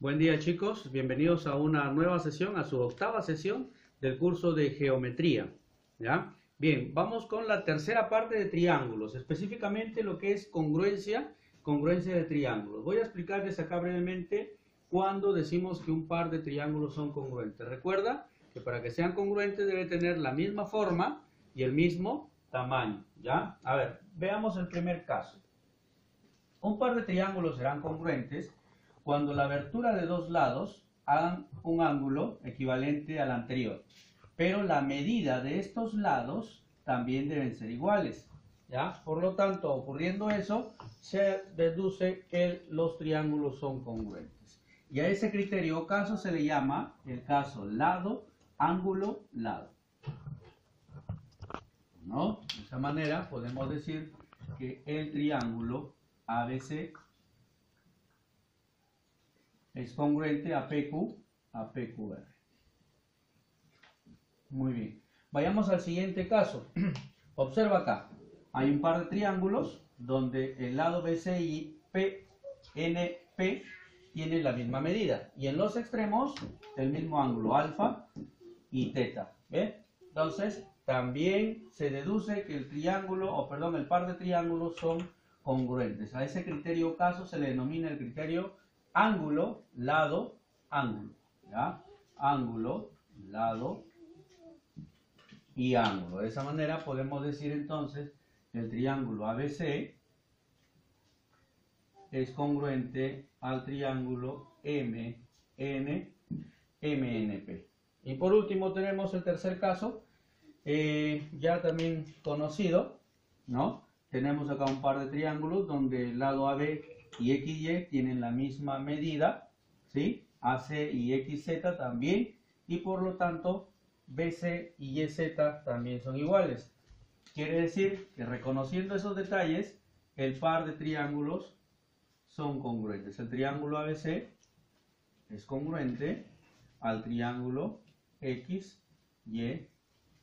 Buen día chicos, bienvenidos a una nueva sesión, a su octava sesión del curso de geometría. ¿ya? Bien, vamos con la tercera parte de triángulos, específicamente lo que es congruencia, congruencia de triángulos. Voy a explicarles acá brevemente cuando decimos que un par de triángulos son congruentes. Recuerda que para que sean congruentes debe tener la misma forma y el mismo tamaño. ¿ya? A ver, veamos el primer caso. Un par de triángulos serán congruentes cuando la abertura de dos lados hagan un ángulo equivalente al anterior. Pero la medida de estos lados también deben ser iguales. ¿ya? Por lo tanto, ocurriendo eso, se deduce que los triángulos son congruentes. Y a ese criterio o caso se le llama el caso lado, ángulo, lado. ¿No? De esa manera podemos decir que el triángulo ABC es congruente a PQ a PQR. Muy bien. Vayamos al siguiente caso. Observa acá. Hay un par de triángulos donde el lado BC y PNP tienen la misma medida. Y en los extremos el mismo ángulo alfa y teta. ¿Ve? Entonces, también se deduce que el triángulo, o perdón, el par de triángulos son congruentes. A ese criterio caso se le denomina el criterio ángulo, lado, ángulo. Ángulo, lado y ángulo. De esa manera podemos decir entonces que el triángulo ABC es congruente al triángulo MN, MNP. Y por último tenemos el tercer caso, eh, ya también conocido, ¿no? tenemos acá un par de triángulos donde el lado AB y XY tienen la misma medida, ¿sí? AC y XZ también, y por lo tanto BC y YZ también son iguales. Quiere decir que reconociendo esos detalles, el par de triángulos son congruentes. El triángulo ABC es congruente al triángulo X, Y,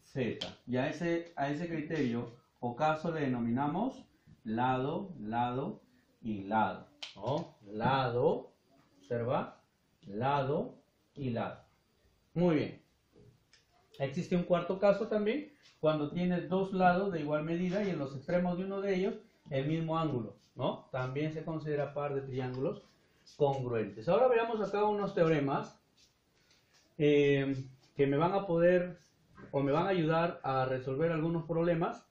Z. Y ese, a ese criterio o caso le denominamos lado, lado y lado. ¿no? Lado, observa, lado y lado. Muy bien. Existe un cuarto caso también, cuando tienes dos lados de igual medida y en los extremos de uno de ellos el mismo ángulo, ¿no? También se considera par de triángulos congruentes. Ahora veamos acá unos teoremas eh, que me van a poder o me van a ayudar a resolver algunos problemas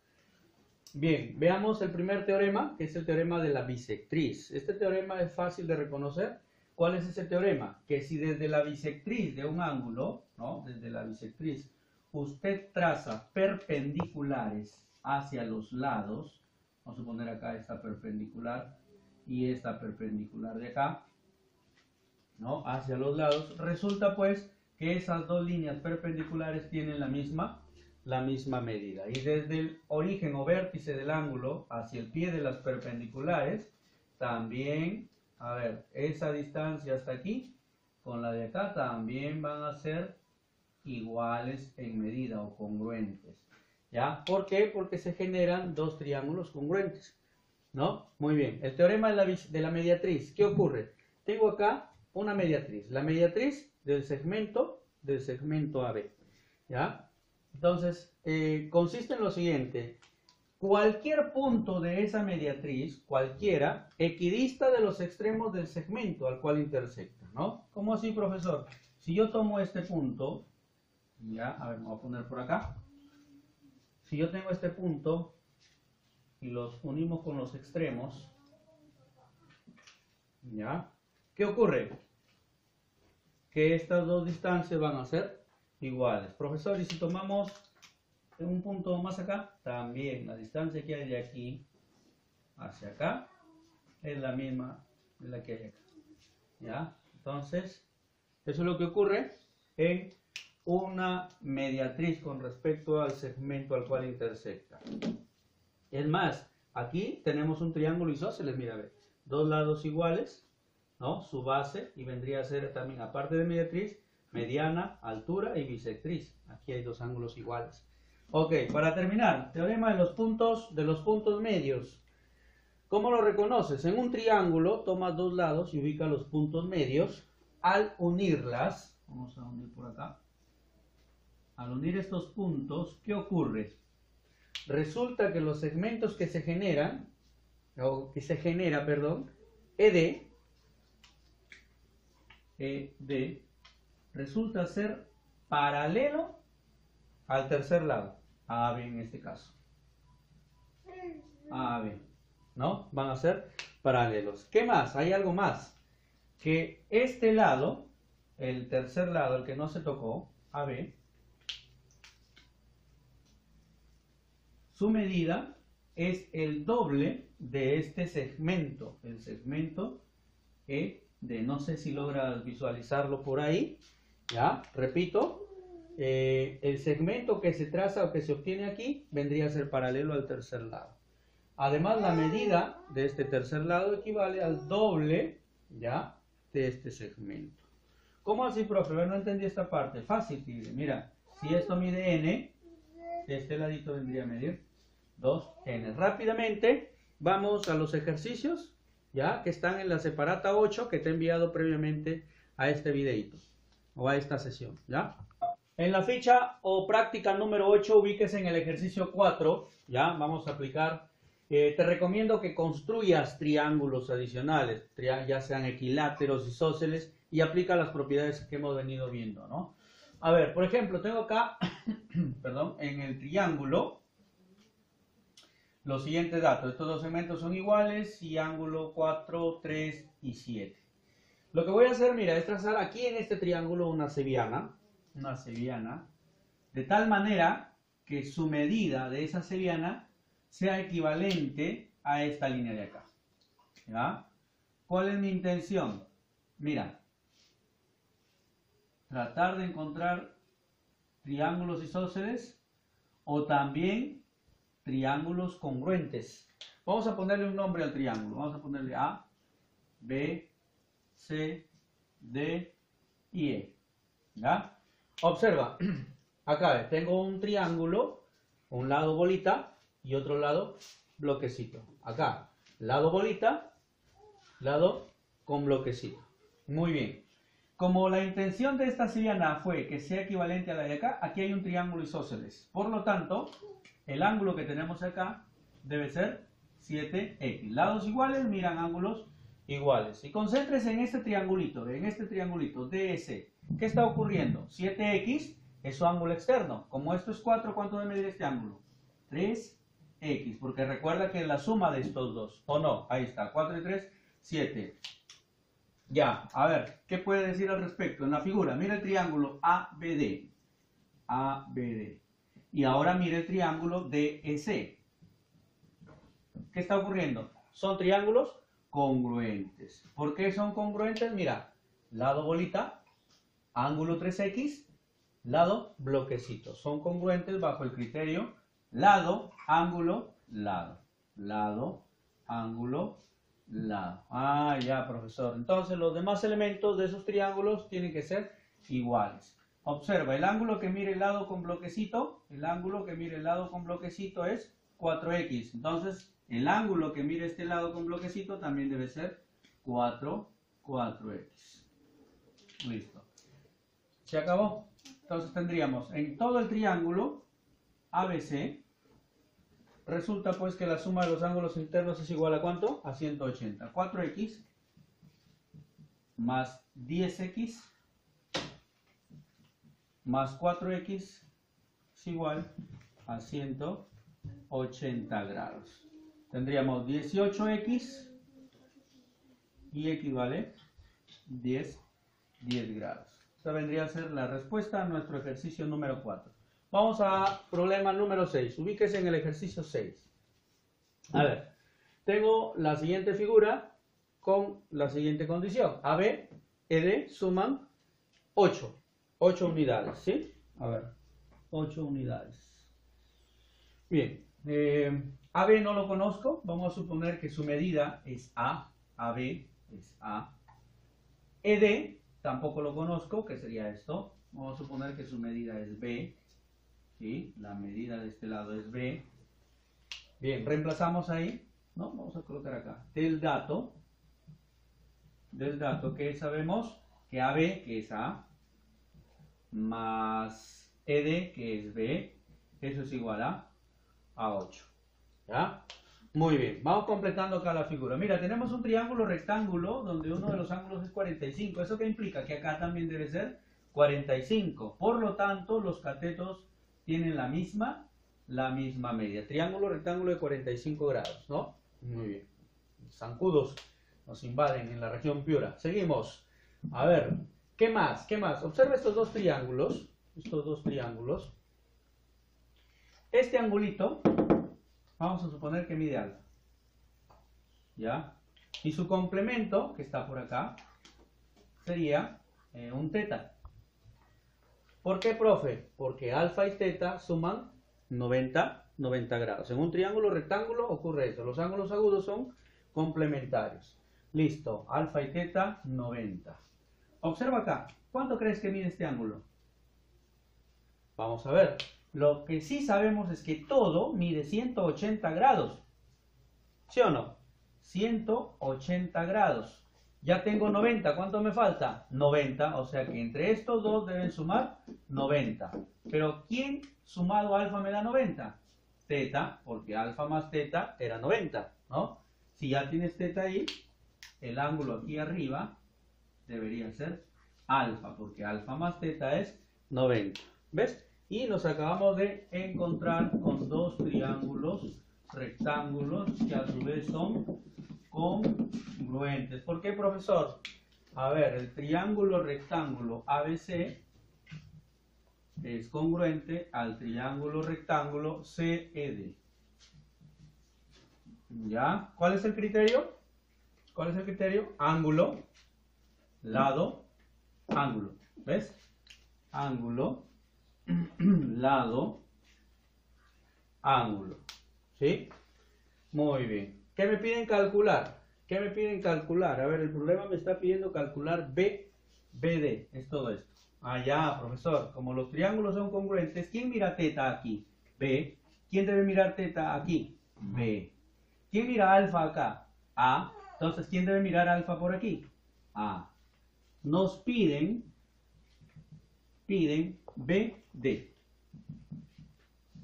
Bien, veamos el primer teorema, que es el teorema de la bisectriz. Este teorema es fácil de reconocer. ¿Cuál es ese teorema? Que si desde la bisectriz de un ángulo, ¿no? Desde la bisectriz, usted traza perpendiculares hacia los lados, vamos a poner acá esta perpendicular y esta perpendicular de acá, ¿no? Hacia los lados, resulta pues que esas dos líneas perpendiculares tienen la misma la misma medida. Y desde el origen o vértice del ángulo hacia el pie de las perpendiculares, también, a ver, esa distancia hasta aquí con la de acá también van a ser iguales en medida o congruentes. ¿Ya? ¿Por qué? Porque se generan dos triángulos congruentes. ¿No? Muy bien. El teorema de la, de la mediatriz. ¿Qué ocurre? Tengo acá una mediatriz. La mediatriz del segmento del segmento AB. ¿Ya? Entonces, eh, consiste en lo siguiente. Cualquier punto de esa mediatriz, cualquiera, equidista de los extremos del segmento al cual intersecta, ¿no? ¿Cómo así, profesor? Si yo tomo este punto, ya, a ver, me voy a poner por acá. Si yo tengo este punto y los unimos con los extremos, ¿ya? ¿Qué ocurre? Que estas dos distancias van a ser iguales. Profesor, y si tomamos un punto más acá, también la distancia que hay de aquí hacia acá es la misma de la que hay acá. ¿Ya? Entonces, eso es lo que ocurre en una mediatriz con respecto al segmento al cual intersecta. Es más, aquí tenemos un triángulo isósceles, mira, ve, dos lados iguales, ¿no? Su base, y vendría a ser también, aparte de mediatriz, mediana, altura y bisectriz. Aquí hay dos ángulos iguales. Ok, para terminar, teorema de los puntos, de los puntos medios. ¿Cómo lo reconoces? En un triángulo tomas dos lados y ubica los puntos medios al unirlas, vamos a unir por acá, al unir estos puntos, ¿qué ocurre? Resulta que los segmentos que se generan, o que se genera, perdón, ED, ED, resulta ser paralelo al tercer lado, AB en este caso. AB, ¿no? Van a ser paralelos. ¿Qué más? Hay algo más. Que este lado, el tercer lado, el que no se tocó, AB, su medida es el doble de este segmento, el segmento E de, no sé si logras visualizarlo por ahí, ya, repito, eh, el segmento que se traza o que se obtiene aquí vendría a ser paralelo al tercer lado. Además, la medida de este tercer lado equivale al doble, ya, de este segmento. ¿Cómo así, profe? No entendí esta parte. Fácil, Mira, si esto mide n, este ladito vendría a medir 2n. Rápidamente, vamos a los ejercicios, ya, que están en la separata 8 que te he enviado previamente a este videito o a esta sesión, ¿ya? En la ficha o práctica número 8 ubíquese en el ejercicio 4, ¿ya? Vamos a aplicar, eh, te recomiendo que construyas triángulos adicionales, ya sean equiláteros, isósceles, y aplica las propiedades que hemos venido viendo, ¿no? A ver, por ejemplo, tengo acá, perdón, en el triángulo, los siguientes datos. Estos dos segmentos son iguales y ángulo 4, 3 y 7. Lo que voy a hacer, mira, es trazar aquí en este triángulo una seviana, una seviana, de tal manera que su medida de esa seviana sea equivalente a esta línea de acá. ¿Ya? ¿Cuál es mi intención? Mira, tratar de encontrar triángulos isósceles o también triángulos congruentes. Vamos a ponerle un nombre al triángulo. Vamos a ponerle A, B, C, D y E. ¿Ya? Observa, acá tengo un triángulo, un lado bolita y otro lado bloquecito. Acá, lado bolita, lado con bloquecito. Muy bien. Como la intención de esta sillana fue que sea equivalente a la de acá, aquí hay un triángulo isósceles. Por lo tanto, el ángulo que tenemos acá debe ser 7x. Lados iguales miran ángulos iguales. Y concéntrese en este triangulito, en este triangulito DS. ¿Qué está ocurriendo? 7x es su ángulo externo. Como esto es 4, ¿cuánto debe medir este ángulo? 3x, porque recuerda que es la suma de estos dos. ¿O no? Ahí está, 4 y 3, 7. Ya, a ver, ¿qué puede decir al respecto? En la figura, mira el triángulo ABD. ABD. Y ahora mire el triángulo DEC. ¿Qué está ocurriendo? Son triángulos congruentes. ¿Por qué son congruentes? Mira, lado bolita, ángulo 3X, lado bloquecito. Son congruentes bajo el criterio lado, ángulo, lado. Lado, ángulo, lado. Ah, ya, profesor. Entonces los demás elementos de esos triángulos tienen que ser iguales. Observa, el ángulo que mire el lado con bloquecito, el ángulo que mire el lado con bloquecito es 4x. Entonces, el ángulo que mire este lado con bloquecito también debe ser 4, 4x. Listo. ¿Se acabó? Entonces tendríamos en todo el triángulo ABC, resulta pues que la suma de los ángulos internos es igual a cuánto? A 180. 4x más 10x más 4x es igual a 180 grados. Tendríamos 18x y equivale 10, 10 grados. Esta vendría a ser la respuesta a nuestro ejercicio número 4. Vamos a problema número 6. Ubíquese en el ejercicio 6. A ver, tengo la siguiente figura con la siguiente condición. AB, ED suman 8. 8 unidades, ¿sí? A ver, 8 unidades. Bien, eh, AB no lo conozco, vamos a suponer que su medida es A, AB es A. ED tampoco lo conozco, que sería esto. Vamos a suponer que su medida es B, ¿sí? La medida de este lado es B. Bien, reemplazamos ahí, ¿no? Vamos a colocar acá, del dato, del dato que sabemos que AB, que es A, más ED, que es B, eso es igual a, a 8. ¿Ya? Muy bien, vamos completando acá la figura. Mira, tenemos un triángulo rectángulo donde uno de los ángulos es 45. ¿Eso qué implica? Que acá también debe ser 45. Por lo tanto, los catetos tienen la misma, la misma media. Triángulo rectángulo de 45 grados, ¿no? Muy bien. Zancudos nos invaden en la región Piura. Seguimos. A ver, ¿qué más? ¿Qué más? Observa estos dos triángulos. Estos dos triángulos. Este angulito, vamos a suponer que mide alfa. ¿Ya? Y su complemento, que está por acá, sería eh, un teta. ¿Por qué, profe? Porque alfa y teta suman 90, 90 grados. En un triángulo rectángulo ocurre eso. Los ángulos agudos son complementarios. Listo, alfa y teta, 90. Observa acá, ¿cuánto crees que mide este ángulo? Vamos a ver. Lo que sí sabemos es que todo mide 180 grados. ¿Sí o no? 180 grados. Ya tengo 90, ¿cuánto me falta? 90, o sea que entre estos dos deben sumar 90. Pero ¿quién sumado alfa me da 90? Teta, porque alfa más teta era 90, ¿no? Si ya tienes teta ahí, el ángulo aquí arriba debería ser alfa, porque alfa más teta es 90. ¿Ves? Y nos acabamos de encontrar con dos triángulos rectángulos que a su vez son congruentes. ¿Por qué, profesor? A ver, el triángulo rectángulo ABC es congruente al triángulo rectángulo CED. ¿Ya? ¿Cuál es el criterio? ¿Cuál es el criterio? Ángulo, lado, ángulo. ¿Ves? Ángulo, lado, ángulo. ¿Sí? Muy bien. ¿Qué me piden calcular? ¿Qué me piden calcular? A ver, el problema me está pidiendo calcular B, BD. Es todo esto. Ah, ya, profesor. Como los triángulos son congruentes, ¿quién mira teta aquí? B. ¿Quién debe mirar teta aquí? B. ¿Quién mira alfa acá? A. Entonces, ¿quién debe mirar alfa por aquí? A. Nos piden, piden BD.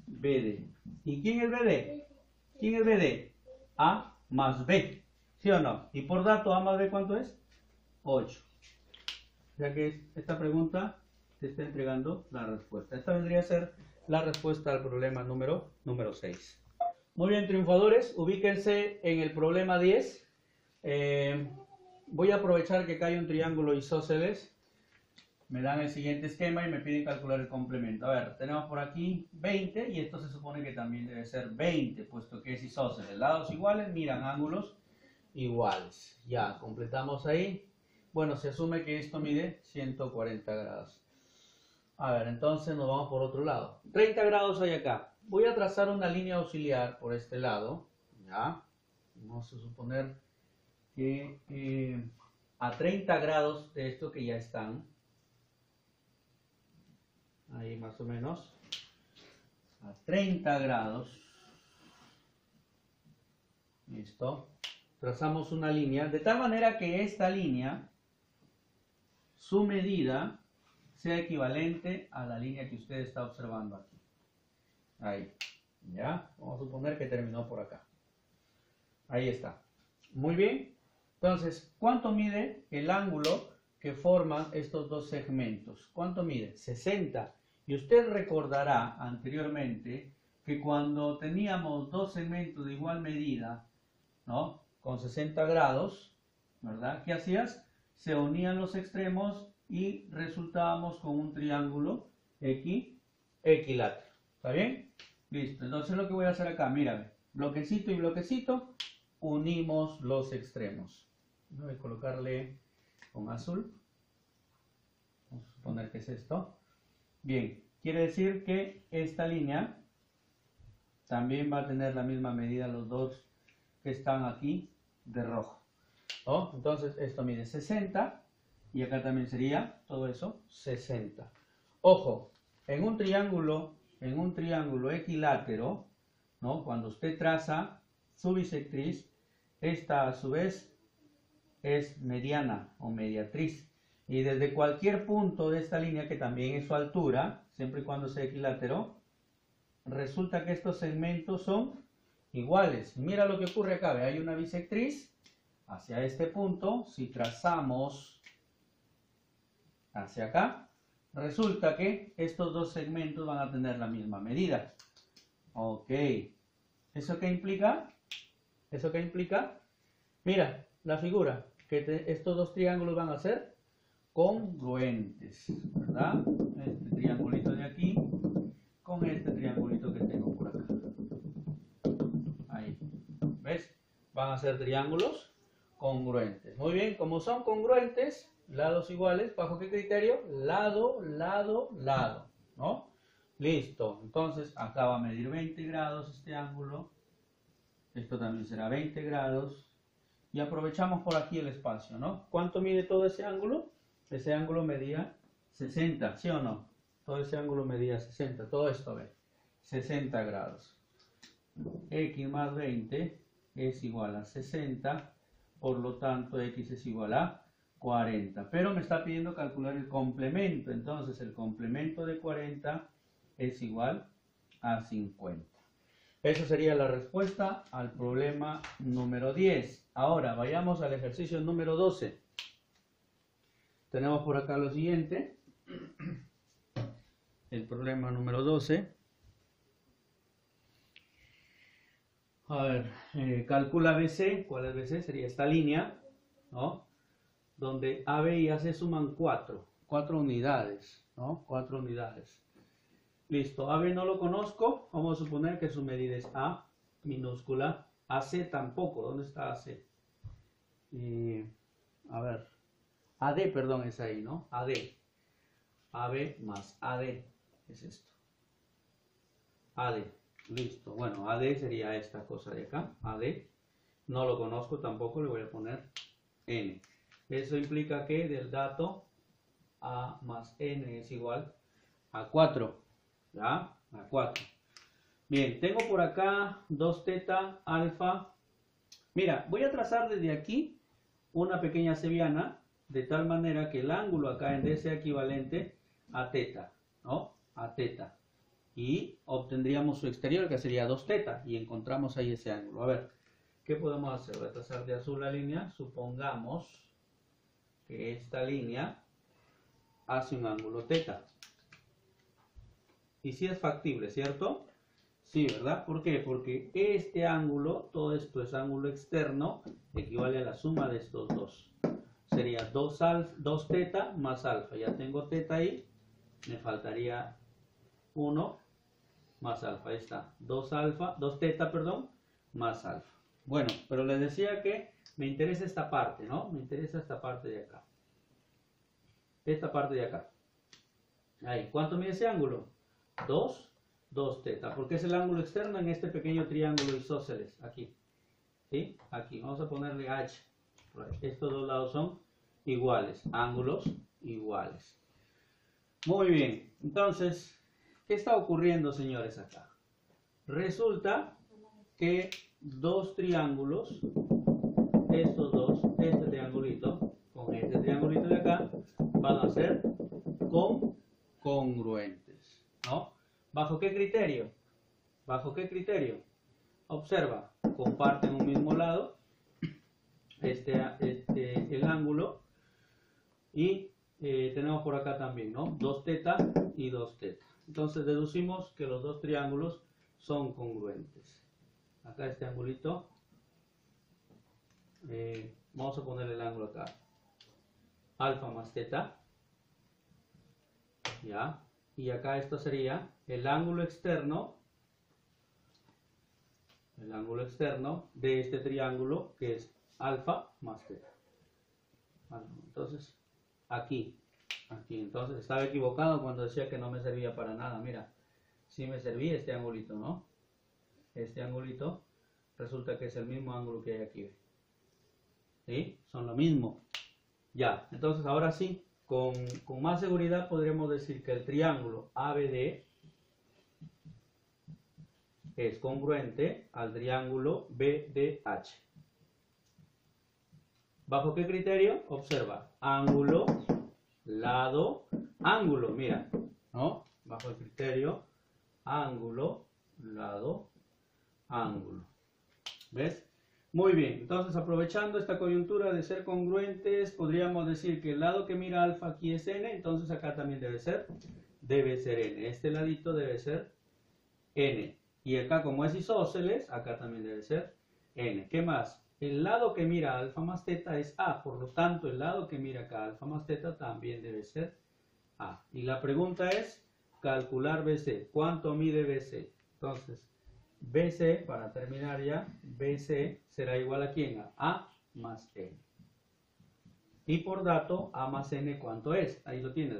BD. ¿Y quién es BD? ¿Quién es BD? A más B. ¿Sí o no? Y por dato, A más B, ¿cuánto es? 8. Ya que esta pregunta te está entregando la respuesta. Esta vendría a ser la respuesta al problema número, número 6. Muy bien, triunfadores, ubíquense en el problema 10. Eh, voy a aprovechar que cae un triángulo isósceles. Me dan el siguiente esquema y me piden calcular el complemento. A ver, tenemos por aquí 20 y esto se supone que también debe ser 20, puesto que es isósceles. Lados iguales, miran ángulos iguales. Ya, completamos ahí. Bueno, se asume que esto mide 140 grados. A ver, entonces nos vamos por otro lado. 30 grados hay acá voy a trazar una línea auxiliar por este lado. Vamos a suponer que eh, a 30 grados de esto que ya están, ahí más o menos, a 30 grados, listo, trazamos una línea, de tal manera que esta línea, su medida, sea equivalente a la línea que usted está observando aquí. Ahí. ¿Ya? Vamos a suponer que terminó por acá. Ahí está. Muy bien. Entonces, ¿cuánto mide el ángulo que forman estos dos segmentos? ¿Cuánto mide? 60. Y usted recordará anteriormente que cuando teníamos dos segmentos de igual medida, ¿no? Con 60 grados, ¿verdad? ¿Qué hacías? Se unían los extremos y resultábamos con un triángulo equilátero. ¿Está bien? Listo. Entonces lo que voy a hacer acá, mira, bloquecito y bloquecito, unimos los extremos. Voy a colocarle con azul. Vamos a suponer que es esto. Bien, quiere decir que esta línea también va a tener la misma medida los dos que están aquí de rojo. Entonces esto mide 60 y acá también sería todo eso 60. Ojo, en un triángulo en un triángulo equilátero, ¿no? Cuando usted traza su bisectriz, esta a su vez es mediana o mediatriz. Y desde cualquier punto de esta línea, que también es su altura, siempre y cuando sea equilátero, resulta que estos segmentos son iguales. Mira lo que ocurre acá, hay una bisectriz hacia este punto, si trazamos hacia acá, resulta que estos dos segmentos van a tener la misma medida. Ok, ¿eso qué implica? ¿Eso qué implica? Mira, la figura, que estos dos triángulos van a ser congruentes, ¿verdad? Este triangulito de aquí con este triangulito que tengo por acá. Ahí, ¿ves? Van a ser triángulos congruentes. Muy bien, como son congruentes, lados iguales, ¿bajo qué criterio? Lado, lado, lado, ¿no? Listo, entonces acá va a medir 20 grados este ángulo, esto también será 20 grados, y aprovechamos por aquí el espacio, ¿no? ¿Cuánto mide todo ese ángulo? Ese ángulo medía 60, ¿sí o no? Todo ese ángulo medía 60, todo esto, ve, 60 grados. X más 20 es igual a 60, por lo tanto X es igual a 40. Pero me está pidiendo calcular el complemento, entonces el complemento de 40 es igual a 50. Esa sería la respuesta al problema número 10. Ahora vayamos al ejercicio número 12. Tenemos por acá lo siguiente. El problema número 12. A ver, eh, calcula BC. ¿Cuál es BC? Sería esta línea, ¿no? Donde AB y AC suman 4. 4 unidades, ¿no? 4 unidades. Listo, AB no lo conozco. Vamos a suponer que su medida es A minúscula. AC tampoco. ¿Dónde está AC? a ver. AD, perdón, es ahí, ¿no? AD. AB más AD. Es esto. AD. Listo. Bueno, AD sería esta cosa de acá. AD. No lo conozco tampoco. Le voy a poner N. Eso implica que del dato A más N es igual a 4. ¿ya? A 4. Bien, tengo por acá 2 teta, alfa. Mira, voy a trazar desde aquí una pequeña seviana de tal manera que el ángulo acá en D sea equivalente a teta, ¿no? A teta. Y obtendríamos su exterior que sería 2 teta y encontramos ahí ese ángulo. A ver, ¿qué podemos hacer? Trazar de azul la línea. Supongamos que esta línea hace un ángulo teta. Y si es factible, ¿cierto? Sí, ¿verdad? ¿Por qué? Porque este ángulo, todo esto es ángulo externo, equivale a la suma de estos dos. Sería 2, alfa, 2 teta más alfa. Ya tengo teta ahí. Me faltaría 1 más alfa. Ahí está. 2 alfa, 2 teta, perdón, más alfa. Bueno, pero les decía que me interesa esta parte, ¿no? Me interesa esta parte de acá. Esta parte de acá. Ahí. ¿Cuánto mide ese ángulo? 2, 2 teta, porque es el ángulo externo en este pequeño triángulo isósceles, aquí. ¿Sí? Aquí, vamos a ponerle H. Estos dos lados son iguales, ángulos iguales. Muy bien, entonces, ¿qué está ocurriendo, señores, acá? Resulta que dos triángulos, estos dos, este triangulito con este triangulito de acá, van a ser con congruentes. ¿no? ¿Bajo qué criterio? ¿Bajo qué criterio? Observa, comparten un mismo lado, este, este el ángulo, y eh, tenemos por acá también, ¿no? 2 teta y 2 teta. Entonces deducimos que los dos triángulos son congruentes. Acá este angulito, eh, vamos a poner el ángulo acá. Alfa más teta, ya, y acá esto sería el ángulo externo, el ángulo externo de este triángulo que es alfa más teta. Entonces, aquí, aquí, entonces estaba equivocado cuando decía que no me servía para nada. Mira, si me servía este ángulo, ¿no? Este ángulo resulta que es el mismo ángulo que hay aquí. ¿Sí? Son lo mismo. Ya, entonces ahora sí, con, más seguridad podríamos decir que el triángulo ABD es congruente al triángulo BDH. ¿Bajo qué criterio? Observa, ángulo lado, ángulo, mira, ¿no? Bajo el criterio, ángulo, lado, ángulo. ¿Ves? Muy bien, entonces aprovechando esta coyuntura de ser congruentes, podríamos decir que el lado que mira alfa aquí es n, entonces acá también debe ser, debe ser n. Este ladito debe ser n. Y acá como es isósceles, acá también debe ser n. ¿Qué más? El lado que mira alfa más teta es a, por lo tanto el lado que mira acá alfa más teta también debe ser a. Y la pregunta es calcular BC. ¿Cuánto mide BC? Entonces, BC, para terminar ya, BC será igual a quién? A más N. Y por dato, A más N, ¿cuánto es? Ahí lo tienes,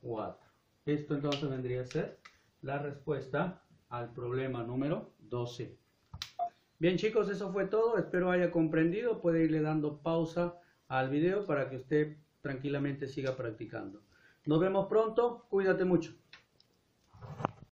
4. Esto entonces vendría a ser la respuesta al problema número 12. Bien chicos, eso fue todo. Espero haya comprendido. Puede irle dando pausa al video para que usted tranquilamente siga practicando. Nos vemos pronto. Cuídate mucho.